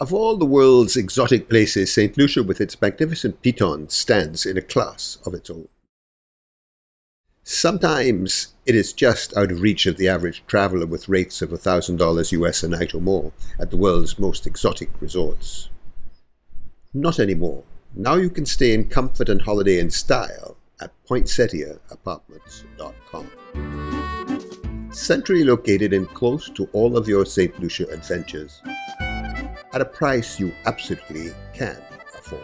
Of all the world's exotic places, St. Lucia with its magnificent pitons stands in a class of its own. Sometimes it is just out of reach of the average traveler with rates of $1,000 US a night or more at the world's most exotic resorts. Not anymore. Now you can stay in comfort and holiday in style at poinsettiaapartments.com. Centrally located and close to all of your St. Lucia adventures at a price you absolutely can afford.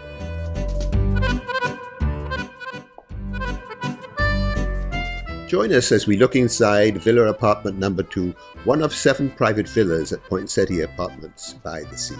Join us as we look inside Villa Apartment Number 2, one of seven private villas at Poinsettia Apartments by the Sea.